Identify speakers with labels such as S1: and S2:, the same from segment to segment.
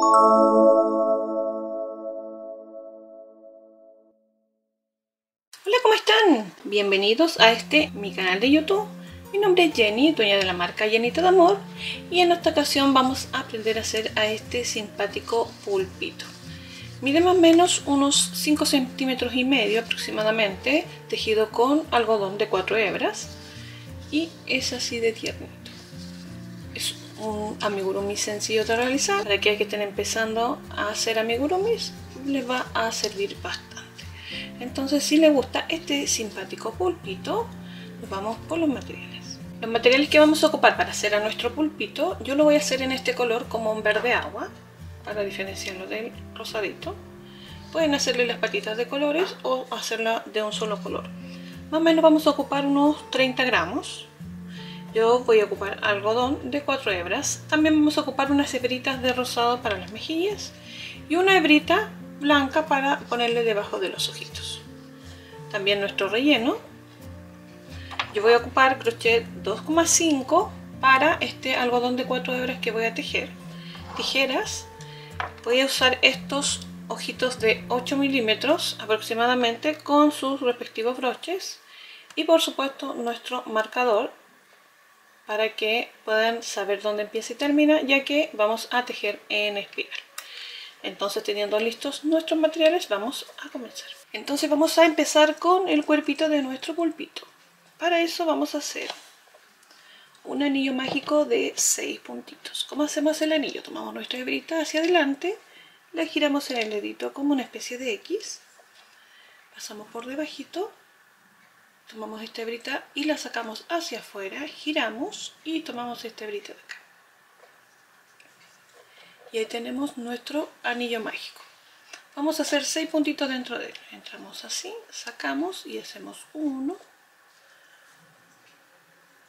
S1: Hola, ¿cómo están? Bienvenidos a este, mi canal de YouTube. Mi nombre es Jenny, dueña de la marca Llenita de Amor y en esta ocasión vamos a aprender a hacer a este simpático pulpito. Mide más o menos unos 5 centímetros y medio aproximadamente, tejido con algodón de 4 hebras y es así de tiernito. Un amigurumi sencillo de realizar, para aquellos que estén empezando a hacer amigurumis les va a servir bastante. Entonces si les gusta este simpático pulpito, nos vamos por los materiales. Los materiales que vamos a ocupar para hacer a nuestro pulpito, yo lo voy a hacer en este color como un verde agua, para diferenciarlo del rosadito. Pueden hacerle las patitas de colores o hacerla de un solo color. Más o menos vamos a ocupar unos 30 gramos. Yo voy a ocupar algodón de 4 hebras. También vamos a ocupar unas hebritas de rosado para las mejillas y una hebrita blanca para ponerle debajo de los ojitos. También nuestro relleno. Yo voy a ocupar crochet 2,5 para este algodón de 4 hebras que voy a tejer. Tijeras voy a usar estos ojitos de 8 milímetros aproximadamente con sus respectivos broches y por supuesto nuestro marcador para que puedan saber dónde empieza y termina ya que vamos a tejer en espiral entonces teniendo listos nuestros materiales vamos a comenzar entonces vamos a empezar con el cuerpito de nuestro pulpito para eso vamos a hacer un anillo mágico de 6 puntitos. ¿Cómo hacemos el anillo? Tomamos nuestra hebrita hacia adelante, la giramos en el dedito como una especie de X, pasamos por debajito, tomamos esta hebrita y la sacamos hacia afuera, giramos y tomamos esta hebrita de acá. Y ahí tenemos nuestro anillo mágico. Vamos a hacer 6 puntitos dentro de él. Entramos así, sacamos y hacemos 1,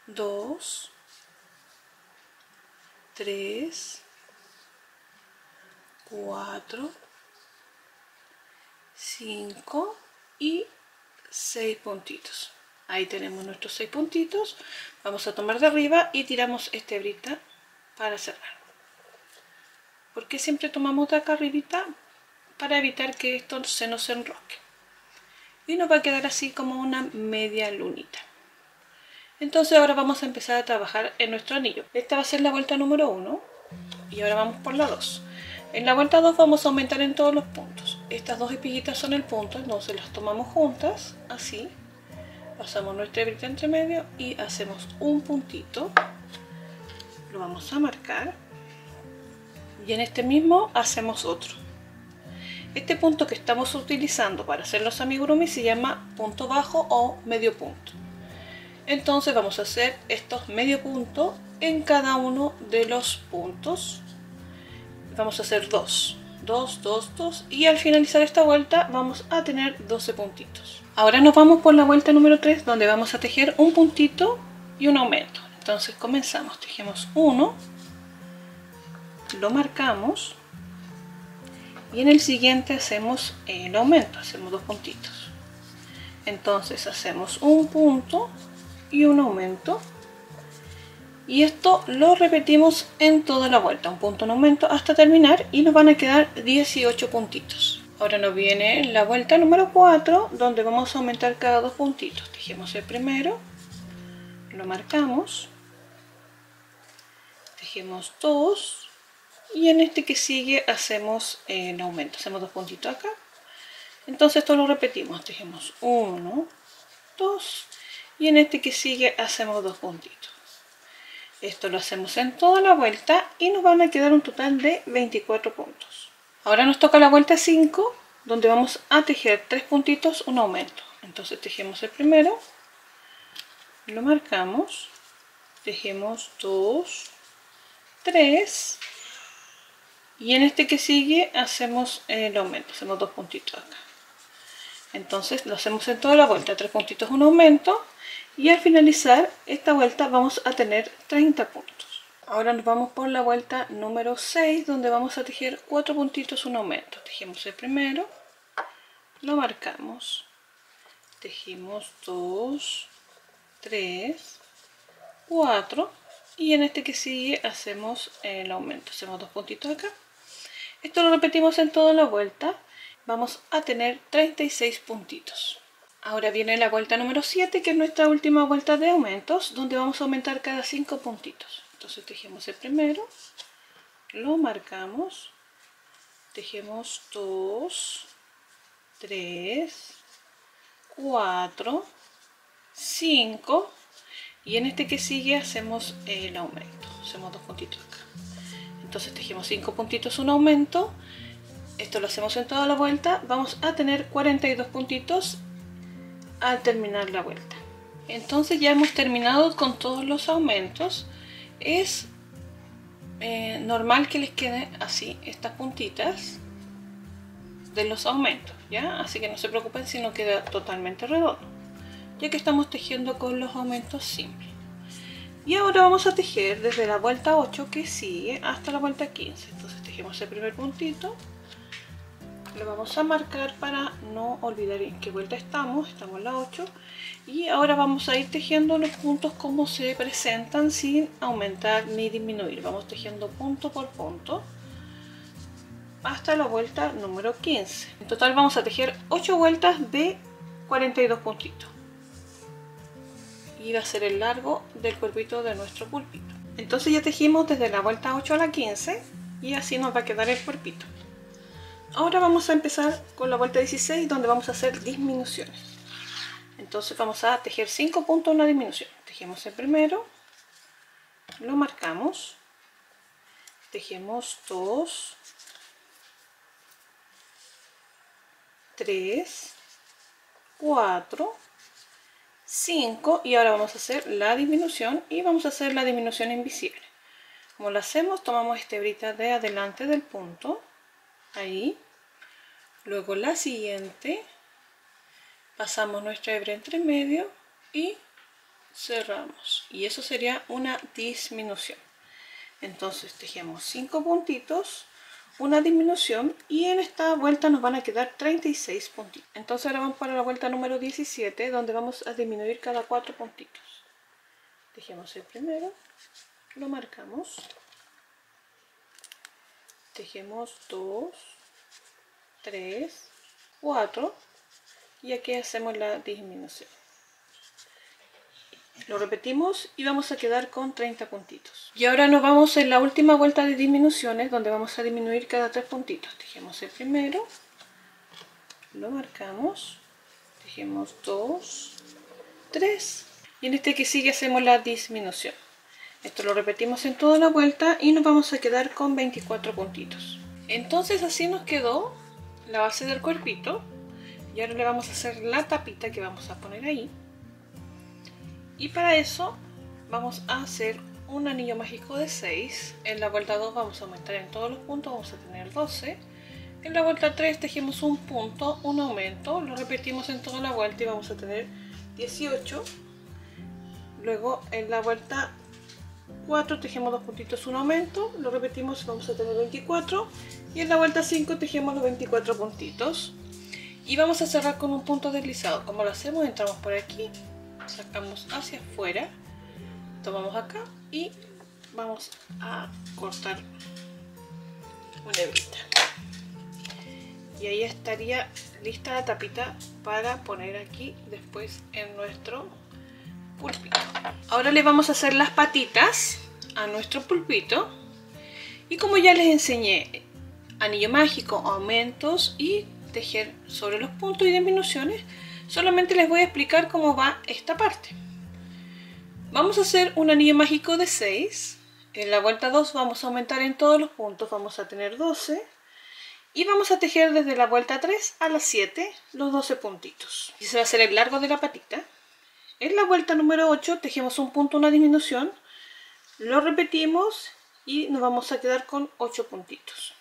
S1: 2, 3, 4, 5 y 6 puntitos. Ahí tenemos nuestros 6 puntitos. Vamos a tomar de arriba y tiramos esta hebrita para cerrar. ¿Por qué siempre tomamos de acá? Para evitar que esto se nos enroque. Y nos va a quedar así como una media lunita. Entonces ahora vamos a empezar a trabajar en nuestro anillo. Esta va a ser la vuelta número 1 y ahora vamos por la 2. En la vuelta 2 vamos a aumentar en todos los puntos. Estas dos espiguitas son el punto, entonces las tomamos juntas, así. Pasamos nuestra hebrita entre medio y hacemos un puntito. Lo vamos a marcar. Y en este mismo hacemos otro. Este punto que estamos utilizando para hacer los amigurumi se llama punto bajo o medio punto entonces vamos a hacer estos medio punto en cada uno de los puntos vamos a hacer dos 2, 2, 2 y al finalizar esta vuelta vamos a tener 12 puntitos. Ahora nos vamos por la vuelta número 3 donde vamos a tejer un puntito y un aumento. Entonces comenzamos. Tejemos uno lo marcamos y en el siguiente hacemos el aumento hacemos dos puntitos. Entonces hacemos un punto y un aumento y esto lo repetimos en toda la vuelta, un punto, un aumento hasta terminar y nos van a quedar 18 puntitos. Ahora nos viene la vuelta número 4 donde vamos a aumentar cada dos puntitos. Tejemos el primero, lo marcamos, tejemos dos y en este que sigue hacemos el aumento, hacemos dos puntitos acá. Entonces esto lo repetimos, tejemos 1, 2 y en este que sigue hacemos dos puntitos esto lo hacemos en toda la vuelta y nos van a quedar un total de 24 puntos. Ahora nos toca la vuelta 5 donde vamos a tejer tres puntitos un aumento. Entonces tejemos el primero lo marcamos tejemos 2 3 y en este que sigue hacemos el aumento hacemos dos puntitos acá. Entonces lo hacemos en toda la vuelta tres puntitos un aumento y al finalizar esta vuelta vamos a tener 30 puntos. Ahora nos vamos por la vuelta número 6 donde vamos a tejer 4 puntitos un aumento. Tejemos el primero lo marcamos. Tejimos 2 3 4 y en este que sigue hacemos el aumento. Hacemos dos puntitos acá. Esto lo repetimos en toda la vuelta. Vamos a tener 36 puntitos. Ahora viene la vuelta número 7, que es nuestra última vuelta de aumentos, donde vamos a aumentar cada 5 puntitos. Entonces tejemos el primero, lo marcamos, tejemos 2, 3, 4, 5 y en este que sigue hacemos el aumento, hacemos dos puntitos acá. Entonces tejemos 5 puntitos un aumento, esto lo hacemos en toda la vuelta, vamos a tener 42 puntitos al terminar la vuelta. Entonces ya hemos terminado con todos los aumentos. Es eh, normal que les queden así estas puntitas de los aumentos, ¿ya? Así que no se preocupen si no queda totalmente redondo, ya que estamos tejiendo con los aumentos simples. Y ahora vamos a tejer desde la vuelta 8 que sigue hasta la vuelta 15. Entonces tejemos el primer puntito, lo vamos a marcar para no olvidar en qué vuelta estamos, estamos en la 8 y ahora vamos a ir tejiendo los puntos como se presentan sin aumentar ni disminuir, vamos tejiendo punto por punto hasta la vuelta número 15 en total vamos a tejer 8 vueltas de 42 puntitos. Y va a ser el largo del cuerpito de nuestro pulpito. Entonces ya tejimos desde la vuelta 8 a la 15 y así nos va a quedar el cuerpito Ahora vamos a empezar con la vuelta 16 donde vamos a hacer disminuciones. Entonces vamos a tejer 5 puntos en una disminución. Tejemos el primero, lo marcamos, tejemos 2, 3, 4, 5 y ahora vamos a hacer la disminución y vamos a hacer la disminución invisible. Como lo hacemos, tomamos esta hebrita de adelante del punto ahí. Luego la siguiente. Pasamos nuestra hebra entre medio y cerramos. Y eso sería una disminución. Entonces tejemos 5 puntitos una disminución y en esta vuelta nos van a quedar 36 puntitos. Entonces ahora vamos para la vuelta número 17 donde vamos a disminuir cada 4 puntitos. Tejemos el primero lo marcamos tejemos 2 3 4 y aquí hacemos la disminución. Lo repetimos y vamos a quedar con 30 puntitos. Y ahora nos vamos en la última vuelta de disminuciones donde vamos a disminuir cada 3 puntitos. Tejemos el primero lo marcamos tejemos 2 3 y en este que sigue hacemos la disminución esto lo repetimos en toda la vuelta y nos vamos a quedar con 24 puntitos. Entonces así nos quedó la base del cuerpito. Y ahora le vamos a hacer la tapita que vamos a poner ahí. Y para eso vamos a hacer un anillo mágico de 6. En la vuelta 2 vamos a aumentar en todos los puntos, vamos a tener 12. En la vuelta 3 tejemos un punto, un aumento, lo repetimos en toda la vuelta y vamos a tener 18. Luego en la vuelta 4 tejemos dos puntitos un aumento, lo repetimos vamos a tener 24 y en la vuelta 5 tejemos los 24 puntitos. Y vamos a cerrar con un punto deslizado, como lo hacemos entramos por aquí, sacamos hacia afuera, tomamos acá y vamos a cortar una hebrita y ahí estaría lista la tapita para poner aquí después en nuestro pulpito. Ahora le vamos a hacer las patitas a nuestro pulpito. Y como ya les enseñé anillo mágico, aumentos y tejer sobre los puntos y disminuciones, solamente les voy a explicar cómo va esta parte. Vamos a hacer un anillo mágico de 6. En la vuelta 2 vamos a aumentar en todos los puntos, vamos a tener 12. Y vamos a tejer desde la vuelta 3 a la 7 los 12 puntitos. Y se va a hacer el largo de la patita. En la vuelta número 8 tejemos un punto, una disminución, lo repetimos y nos vamos a quedar con 8 puntitos.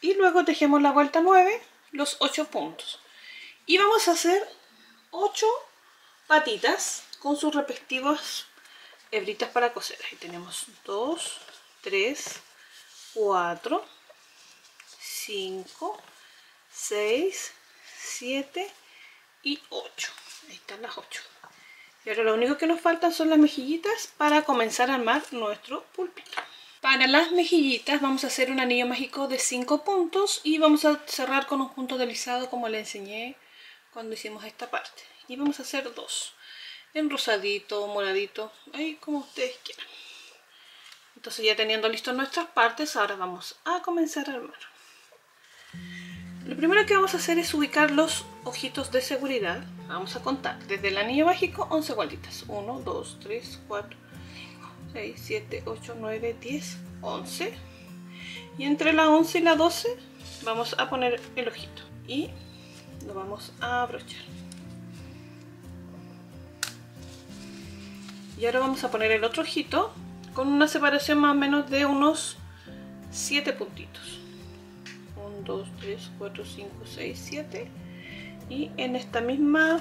S1: Y luego tejemos la vuelta 9, los 8 puntos. Y vamos a hacer 8 patitas con sus respectivas hebritas para coser. Ahí tenemos 2, 3, 4, 5, 6, 7 y 8. Ahí están las 8. Y ahora lo único que nos faltan son las mejillitas para comenzar a armar nuestro pulpito. Para las mejillitas vamos a hacer un anillo mágico de 5 puntos y vamos a cerrar con un punto deslizado como le enseñé cuando hicimos esta parte. Y vamos a hacer dos, en rosadito, moradito, ahí como ustedes quieran. Entonces ya teniendo listas nuestras partes, ahora vamos a comenzar a armar. Lo primero que vamos a hacer es ubicar los ojitos de seguridad. Vamos a contar desde el anillo mágico 11 vueltitas. 1, 2, 3, 4, 6, 7, 8, 9, 10, 11. Y entre la 11 y la 12 vamos a poner el ojito. Y lo vamos a abrochar. Y ahora vamos a poner el otro ojito con una separación más o menos de unos 7 puntitos. 1, 2, 3, 4, 5, 6, 7. Y en esta misma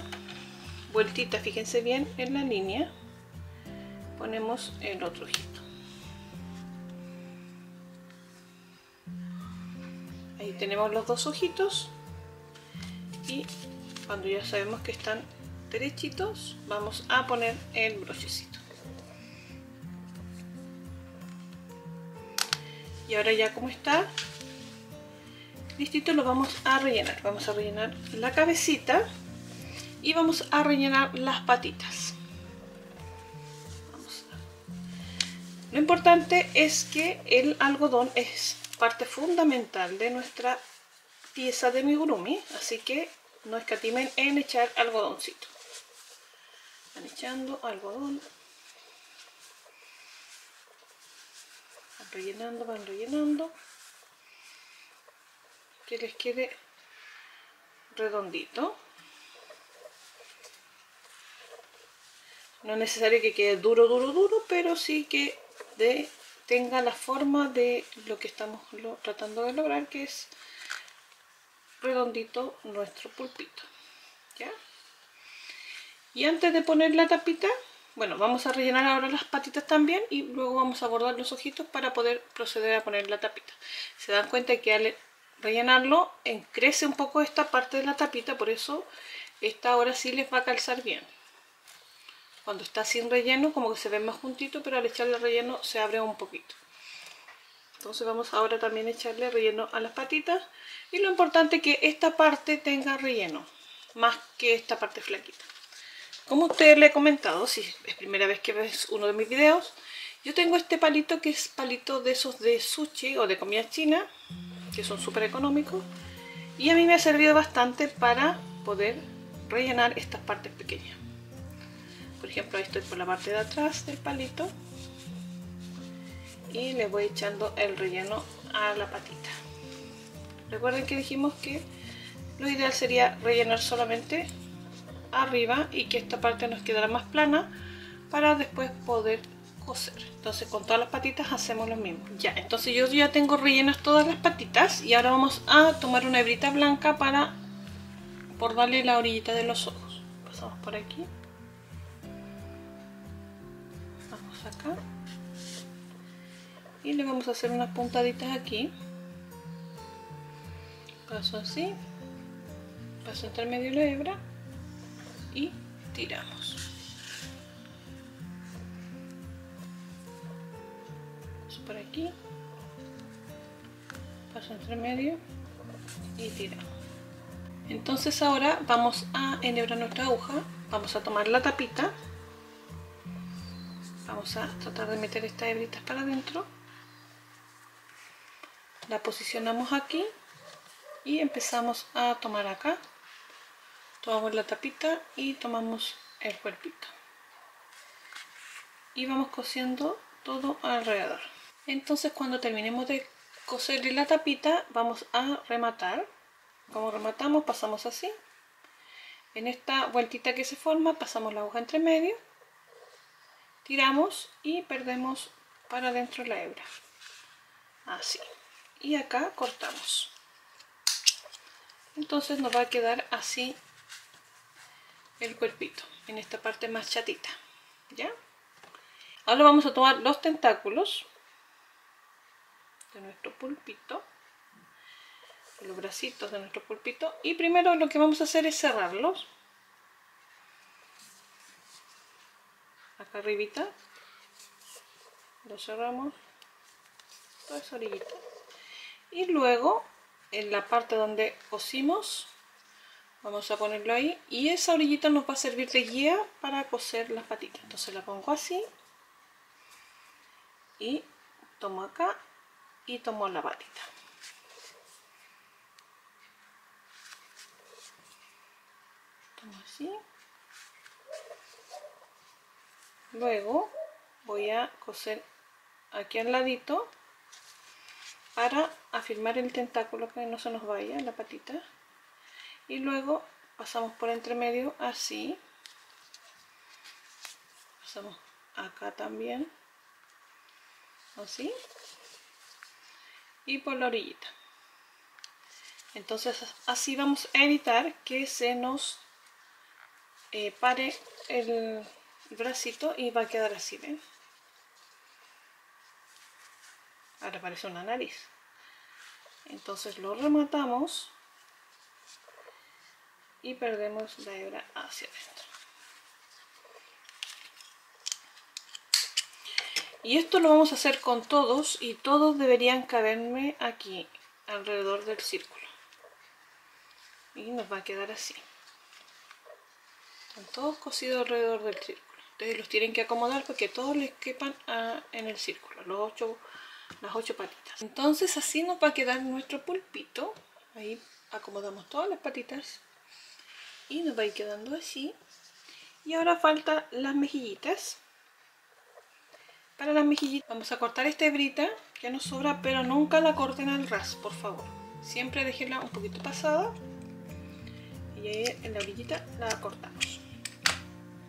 S1: vueltita, fíjense bien en la línea, ponemos el otro ojito. Ahí tenemos los dos ojitos y cuando ya sabemos que están derechitos vamos a poner el brochecito. Y ahora ya como está, listito lo vamos a rellenar. Vamos a rellenar la cabecita y vamos a rellenar las patitas. Lo importante es que el algodón es parte fundamental de nuestra pieza de amigurumi, así que no escatimen en echar algodoncito. Van echando algodón. Van rellenando, van rellenando. Que les quede redondito. No es necesario que quede duro, duro, duro, pero sí que tenga la forma de lo que estamos tratando de lograr, que es redondito nuestro pulpito. ¿ya? Y antes de poner la tapita, bueno, vamos a rellenar ahora las patitas también y luego vamos a bordar los ojitos para poder proceder a poner la tapita. Se dan cuenta que rellenarlo crece un poco esta parte de la tapita, por eso esta ahora sí les va a calzar bien. Cuando está sin relleno como que se ve más juntito, pero al echarle relleno se abre un poquito. Entonces vamos ahora también a echarle relleno a las patitas. Y lo importante es que esta parte tenga relleno, más que esta parte flaquita. Como ustedes le he comentado, si es primera vez que ves uno de mis videos, yo tengo este palito que es palito de esos de sushi o de comida china, que son súper económicos. Y a mí me ha servido bastante para poder rellenar estas partes pequeñas por ejemplo ahí estoy por la parte de atrás del palito y le voy echando el relleno a la patita recuerden que dijimos que lo ideal sería rellenar solamente arriba y que esta parte nos quedara más plana para después poder coser entonces con todas las patitas hacemos lo mismo. Ya entonces yo ya tengo rellenas todas las patitas y ahora vamos a tomar una hebrita blanca para bordarle la orillita de los ojos. Pasamos por aquí. Acá. Y le vamos a hacer unas puntaditas aquí. Paso así. Paso entre medio la hebra y tiramos por aquí. Paso entre medio y tiramos entonces ahora vamos a enhebrar nuestra aguja. Vamos a tomar la tapita. Vamos a tratar de meter estas hebritas para adentro. La posicionamos aquí y empezamos a tomar acá. Tomamos la tapita y tomamos el cuerpito. Y vamos cosiendo todo alrededor entonces cuando terminemos de coserle la tapita vamos a rematar. Como rematamos pasamos así. En esta vueltita que se forma pasamos la aguja entre medio tiramos y perdemos para adentro la hebra. Así. Y acá cortamos. Entonces nos va a quedar así el cuerpito en esta parte más chatita ya ahora vamos a tomar los tentáculos de nuestro pulpito los bracitos de nuestro pulpito y primero lo que vamos a hacer es cerrarlos acá arribita lo cerramos toda esa orillita. Y luego, en la parte donde cosimos, vamos a ponerlo ahí. Y esa orillita nos va a servir de guía para coser las patitas. Entonces la pongo así. Y tomo acá y tomo la patita. Tomo así. Luego voy a coser aquí al ladito para afirmar el tentáculo que no se nos vaya la patita y luego pasamos por entre medio así pasamos acá también así y por la orillita. Entonces así vamos a evitar que se nos eh, pare el bracito y va a quedar así ven ahora parece una nariz. Entonces lo rematamos y perdemos la hebra hacia adentro y esto lo vamos a hacer con todos y todos deberían caberme aquí alrededor del círculo. Y nos va a quedar así. Están todos cosidos alrededor del círculo. Ustedes los tienen que acomodar para que todos les quepan en el círculo los ocho las ocho patitas. Entonces así nos va a quedar nuestro pulpito. Ahí acomodamos todas las patitas. Y nos va a ir quedando así. Y ahora falta las mejillitas para las mejillitas vamos a cortar esta hebrita que nos sobra pero nunca la corten al ras por favor siempre déjenla un poquito pasada y ahí en la orillita la cortamos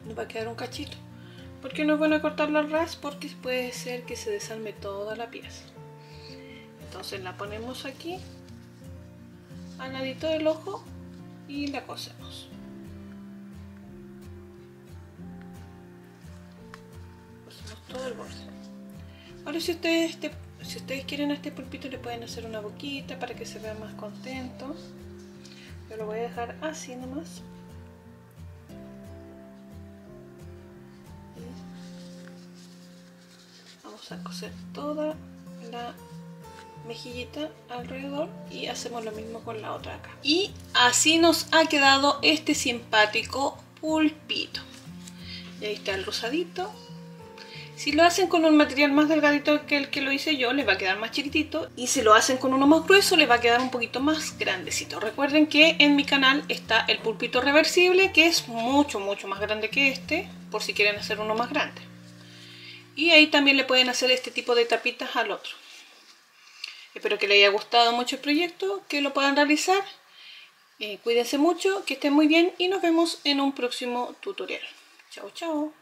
S1: nos va a quedar un cachito ¿Por qué no es bueno cortarla al ras? Porque puede ser que se desarme toda la pieza. Entonces la ponemos aquí, al ladito del ojo y la cosemos. Todo el borde. Ahora si ustedes, este, si ustedes quieren a este pulpito le pueden hacer una boquita para que se vea más contento. Yo lo voy a dejar así nomás. a coser toda la mejillita alrededor y hacemos lo mismo con la otra acá y así nos ha quedado este simpático pulpito y ahí está el rosadito si lo hacen con un material más delgadito que el que lo hice yo, les va a quedar más chiquitito. Y si lo hacen con uno más grueso, les va a quedar un poquito más grandecito. Recuerden que en mi canal está el pulpito reversible, que es mucho, mucho más grande que este, por si quieren hacer uno más grande. Y ahí también le pueden hacer este tipo de tapitas al otro. Espero que les haya gustado mucho el proyecto que lo puedan realizar. Eh, cuídense mucho que estén muy bien y nos vemos en un próximo tutorial. Chao chao